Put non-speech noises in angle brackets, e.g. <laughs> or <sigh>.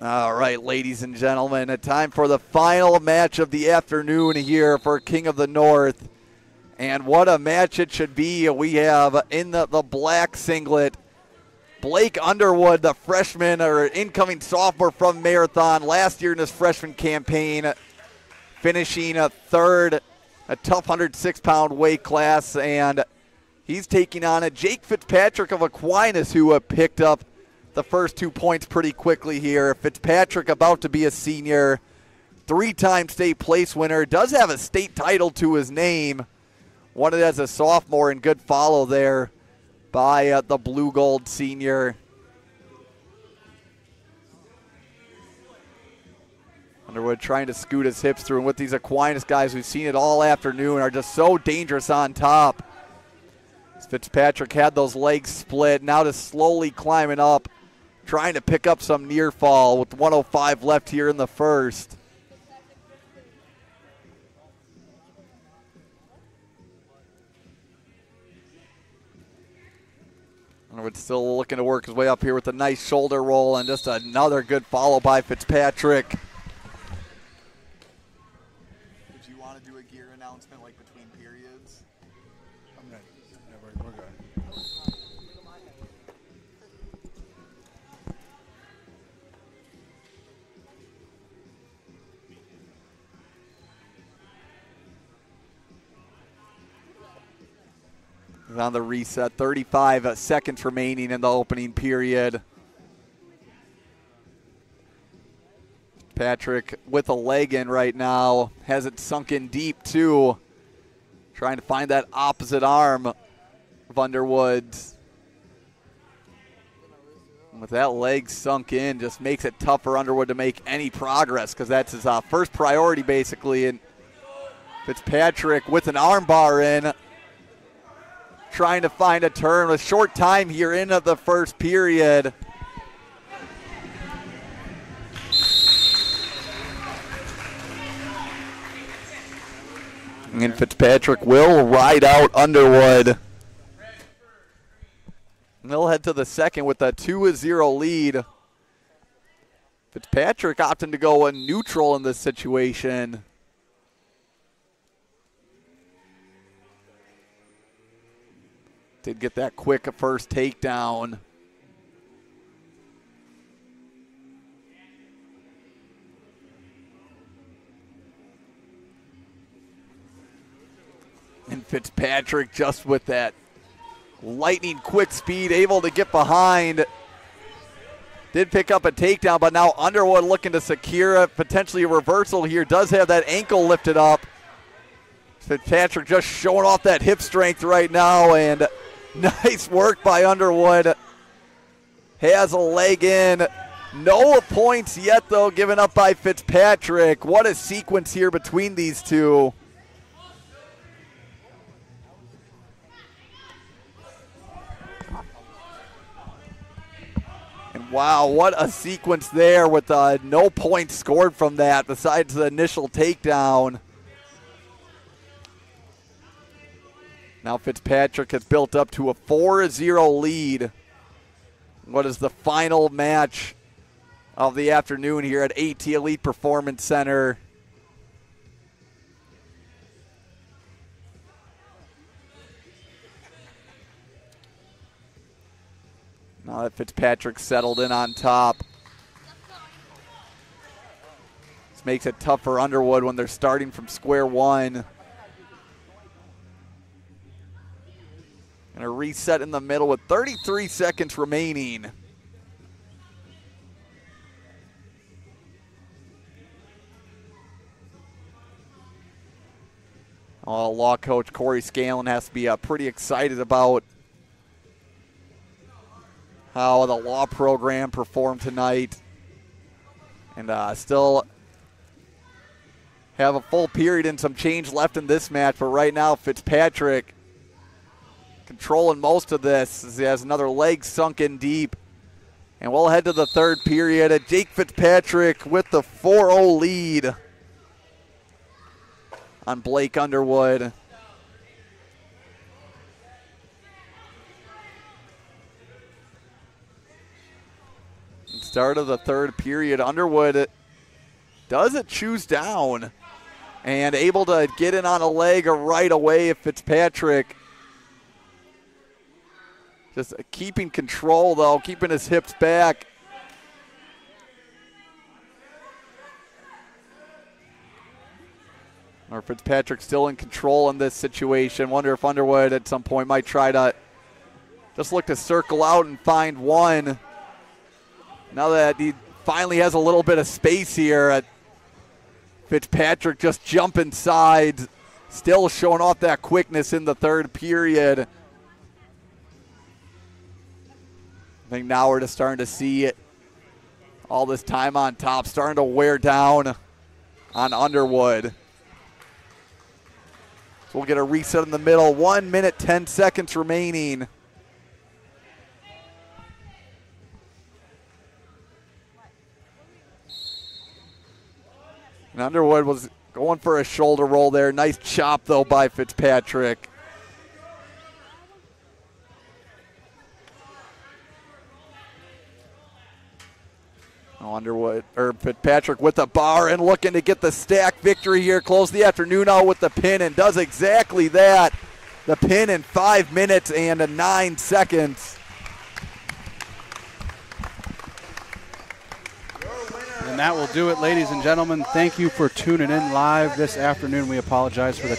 All right, ladies and gentlemen, time for the final match of the afternoon here for King of the North. And what a match it should be. We have in the, the black singlet Blake Underwood, the freshman or incoming sophomore from Marathon last year in his freshman campaign, finishing a third, a tough 106 pound weight class. And he's taking on a Jake Fitzpatrick of Aquinas, who uh, picked up the first two points pretty quickly here. Fitzpatrick about to be a senior, three time state place winner, does have a state title to his name. Won it as a sophomore and good follow there by uh, the blue gold senior. Underwood trying to scoot his hips through, and with these Aquinas guys, we've seen it all afternoon, are just so dangerous on top. Fitzpatrick had those legs split, now just slowly climbing up trying to pick up some near fall with 105 left here in the first. Underwood still looking to work his way up here with a nice shoulder roll and just another good follow by Fitzpatrick. On the reset. 35 seconds remaining in the opening period. Patrick with a leg in right now. Has it sunk in deep, too. Trying to find that opposite arm of Underwood's. With that leg sunk in, just makes it tough for Underwood to make any progress because that's his uh, first priority, basically. And Fitzpatrick with an armbar in trying to find a turn. A short time here in the first period. And Fitzpatrick will ride out Underwood. And they'll head to the second with a 2 0 lead. Fitzpatrick opting to go a neutral in this situation. Did get that quick first takedown. And Fitzpatrick just with that lightning quick speed, able to get behind. Did pick up a takedown, but now Underwood looking to secure a potentially a reversal here. Does have that ankle lifted up. Fitzpatrick just showing off that hip strength right now, and <laughs> Nice work by Underwood. Has a leg in. No points yet, though, given up by Fitzpatrick. What a sequence here between these two. And wow, what a sequence there with uh, no points scored from that besides the initial takedown. Now Fitzpatrick has built up to a 4 0 lead. What is the final match of the afternoon here at AT Elite Performance Center? Now that Fitzpatrick settled in on top. This makes it tough for Underwood when they're starting from square one. And a reset in the middle with 33 seconds remaining. Oh, law coach Corey Scanlon has to be uh, pretty excited about how the law program performed tonight. And uh, still have a full period and some change left in this match. But right now, Fitzpatrick controlling most of this as he has another leg sunk in deep. And we'll head to the third period at Jake Fitzpatrick with the 4 0 lead on Blake Underwood. start of the third period. Underwood does it choose down and able to get in on a leg right away if Fitzpatrick. Just keeping control though, keeping his hips back. Or Fitzpatrick still in control in this situation. Wonder if Underwood at some point might try to just look to circle out and find one. Now that he finally has a little bit of space here, Fitzpatrick just jump inside, still showing off that quickness in the third period. I think now we're just starting to see it. All this time on top starting to wear down on Underwood. So we'll get a reset in the middle. One minute, 10 seconds remaining. And Underwood was going for a shoulder roll there. Nice chop, though, by Fitzpatrick. Underwood or Fitzpatrick with the bar and looking to get the stack victory here. Close the afternoon out with the pin and does exactly that. The pin in five minutes and nine seconds. And that will do it, ladies and gentlemen. Thank you for tuning in live this afternoon. We apologize for the